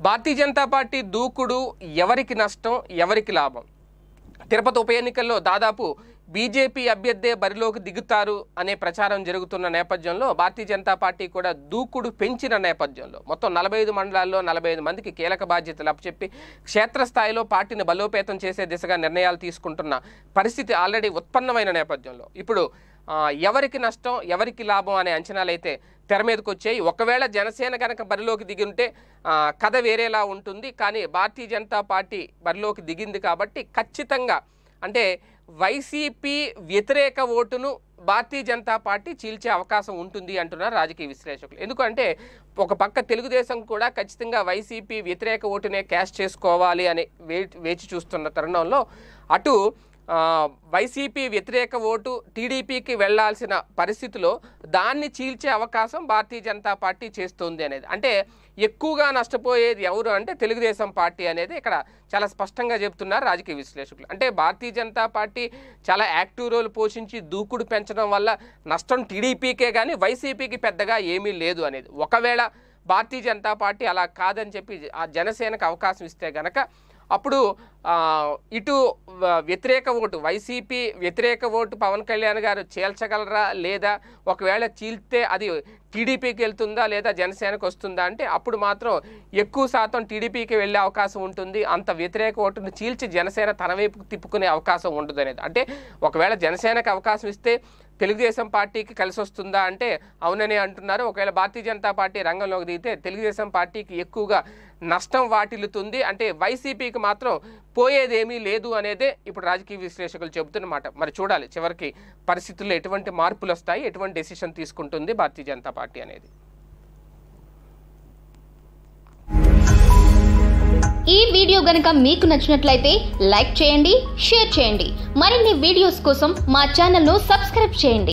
భారతీయ Janata party దూకుడు ఎవరికి నష్టం ఎవరికి లాభం? తిరుపతి ఉప ఎన్నికల్లో దాదాపు బీజేపీ అభ్యర్థే బరిలోకి దిగుతారు అనే ప్రచారం జరుగుతున్న నేపథ్యంలో భారతీయ జనతా పార్టీ కూడా దూకుడు పెంచిన నేపథ్యంలో మొత్తం నలభై ఐదు మండలాల్లో నలభై ఐదు మందికి కీలక బాధ్యతలు అప్పచెప్పి క్షేత్రస్థాయిలో పార్టీని బలోపేతం చేసే దిశగా నిర్ణయాలు తీసుకుంటున్న పరిస్థితి ఆల్రెడీ ఉత్పన్నమైన నేపథ్యంలో. ఇప్పుడు ఎవరికి నష్టం ఎవరికి లాభం అనే అంచనాలు అయితే తెర మీదకి వచ్చాయి ఒకవేళ జనసేన కనుక బరిలోకి దిగి ఉంటే కథ వేరేలా ఉంటుంది. కానీ భారతీయ జనతా పార్టీ బరిలోకి దిగింది కాబట్టి ఖచ్చితంగా అంటే వైసీపీ వ్యతిరేక ఓటును భారతీయ జనతా పార్టీ చీల్చే అవకాశం ఉంటుంది అంటున్నారు రాజకీయ విశ్లేషకులు. ఎందుకంటే ఒక పక్క తెలుగుదేశం కూడా ఖచ్చితంగా వైసీపీ వ్యతిరేక ఓటునే క్యాష్ చేసుకోవాలి అని వేచి చూస్తున్న తరుణంలో అటు వైసీపీ వ్యతిరేక ఓటు టీడీపీకి వెళ్ళాల్సిన పరిస్థితిలో దాన్ని చీల్చే అవకాశం భారతీయ జనతా పార్టీ చేస్తుంది అనేది. అంటే ఎక్కువగా నష్టపోయేది ఎవరు అంటే తెలుగుదేశం పార్టీ అనేది ఇక్కడ చాలా స్పష్టంగా చెప్తున్నారు రాజకీయ విశ్లేషకులు. అంటే భారతీయ జనతా పార్టీ చాలా యాక్టివ్ రోల్ పోషించి దూకుడు పెంచడం వల్ల నష్టం టీడీపీకే కానీ వైసీపీకి పెద్దగా ఏమీ లేదు అనేది. ఒకవేళ భారతీయ జనతా పార్టీ అలా కాదని చెప్పి ఆ జనసేనకు అవకాశం ఇస్తే గనక అప్పుడు ఇటు వ్యతిరేక ఓటు వైసీపీ వ్యతిరేక ఓటు పవన్ కళ్యాణ్ గారు చీల్చగలరా? లేదా ఒకవేళ చీల్తే అది టీడీపీకి వెళ్తుందా? లేదా జనసేనకు వస్తుందా? అంటే అప్పుడు మాత్రం ఎక్కువ శాతం టీడీపీకి వెళ్ళే అవకాశం ఉంటుంది. అంత వ్యతిరేక ఓటును చీల్చి జనసేన తన వైపుకు తిప్పుకునే అవకాశం ఉండదు అనేది అంటే ఒకవేళ జనసేనకు అవకాశం ఇస్తే తెలుగుదేశం పార్టీకి కలిసి వస్తుందా? అంటే అవునని అంటున్నారు. ఒకవేళ భారతీయ జనతా పార్టీ రంగంలోకి దిగితే తెలుగుదేశం పార్టీకి ఎక్కువగా నష్టం వాటిల్లుతుంది. అంటే వైసీపీకి మాత్రం పోయేదేమీ లేదు అనేదే ఇప్పుడు రాజకీయ విశ్లేషకులు చెబుతున్నమాట. మరి చూడాలి చివరికి పరిస్థితుల్లో ఎటువంటి మార్పులు వస్తాయి ఎటువంటి డెసిషన్ తీసుకుంటుంది భారతీయ జనతా పార్టీ అనేది. ఈ వీడియో గనుక మీకు నచ్చినట్లయితే లైక్ చేయండి షేర్ చేయండి. మరిన్ని వీడియోస్ కోసం మా ఛానల్ను సబ్స్క్రైబ్ చేయండి.